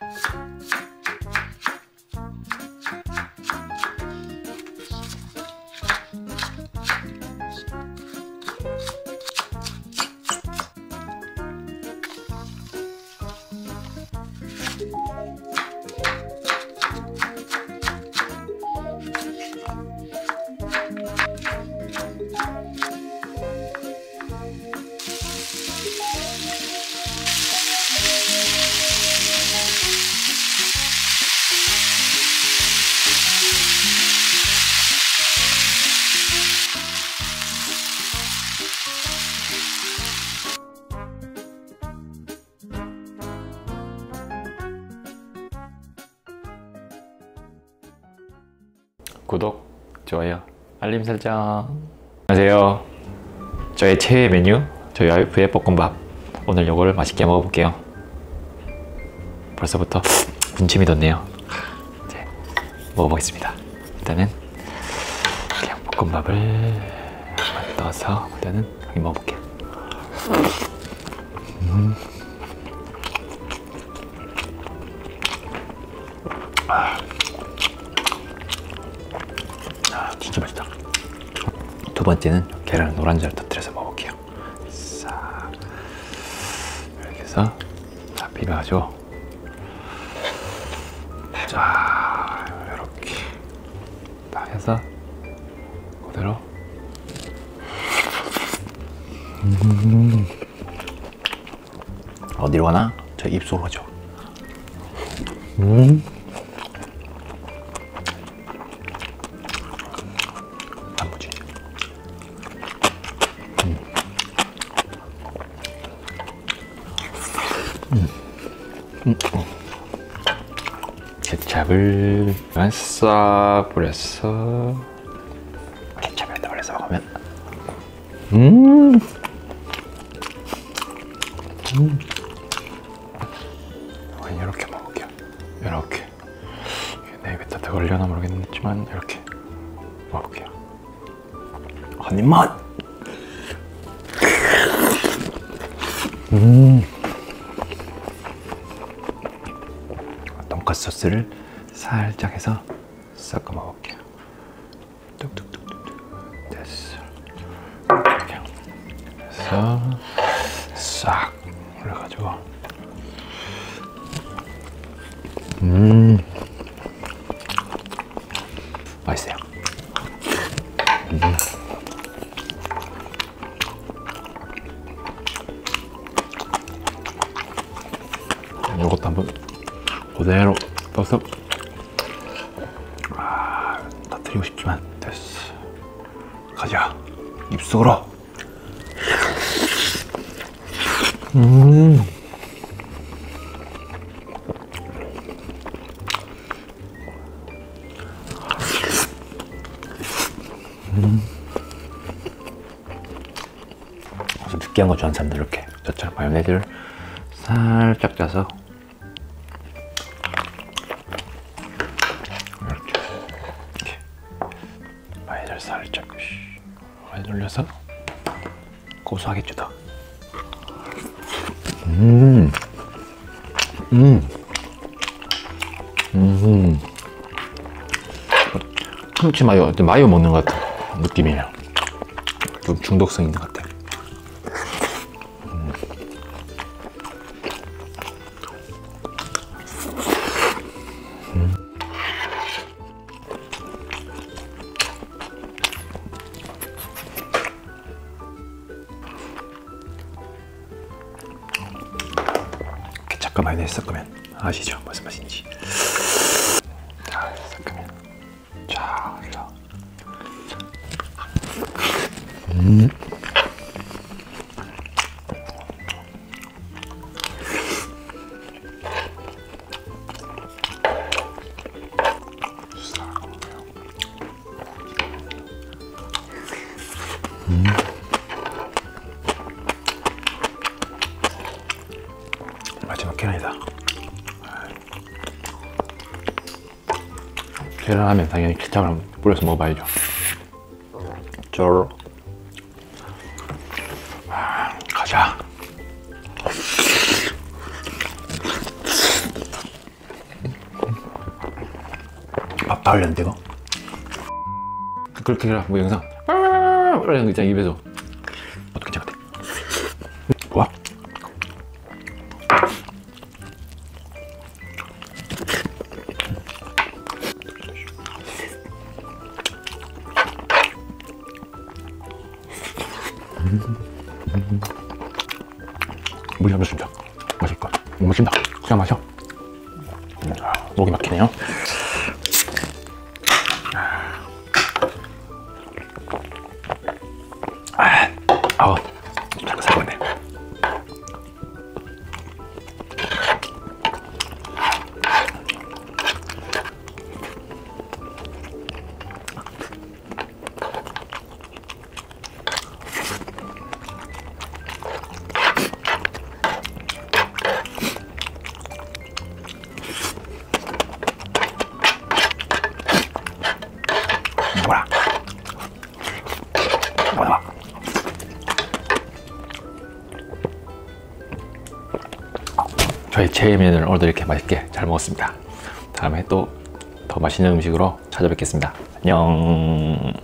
シャッシャッ! 구독, 좋아요, 알림 설정. 안녕하세요. 저의 최애 메뉴, 저희 와이프의 볶음밥. 오늘 요거를 맛있게 먹어볼게요. 벌써부터 군침이 돋네요. 이제 먹어보겠습니다. 일단은 그냥 볶음밥을 떠서 일단은 먹어볼게요. 음. 두 번째는 계란 노란자를 터뜨려서 먹어볼게요. 싹 이렇게 해서 다 비벼줘. 자 이렇게 다 해서 그대로. 음. 어디로 가나? 저 입속으로 가죠. 음. 케찹을 싹 뿌려서 케찹에다 올려서 먹으면 음. 음. 어, 이렇게 먹을게요. 이렇게. 내 입에 다 들어가려나 모르겠지만 이렇게 먹을게요. 한 입만. 음. 돈까스 소스를 살짝 해서 섞어 먹을게요. 뚝뚝뚝뚝. 됐어. 이렇게 해서 싹 올려가지고. 음. 맛있어요. 이것도 한번 그대로 떠서 아, 터뜨리고 싶지만 됐어. 가자. 입속으로. 음. 아주 느끼한 거 좋아하는 사람들 이렇게. 저처럼 마요네즈를 살짝 짜서 마요네즈를 살짝 돌려서 고소하겠죠 더. 음, 음, 음. 참치 마요, 마요 먹는 것 같은 느낌이에요. 좀 중독성 있는 것 같아. 마요네즈 섞으면 아시죠? 무슨 맛인지. 자, 섞으면 자. 음. 음. 계란하면 당연히 케찹을 뿌려서 먹어봐야죠. 쫄. 아, 가자. 밥다 흘렸는데 이거? 그렇게 해라. 뭐 영상. 아, 이런 거 있잖아 입에서. 물이 한 번씩 줘. 맛있고. 못 마신다. 그냥 마셔. 음, 아, 목이 막히네요. 저희 체면을 오늘도 이렇게 맛있게 잘 먹었습니다. 다음에 또 더 맛있는 음식으로 찾아뵙겠습니다. 안녕.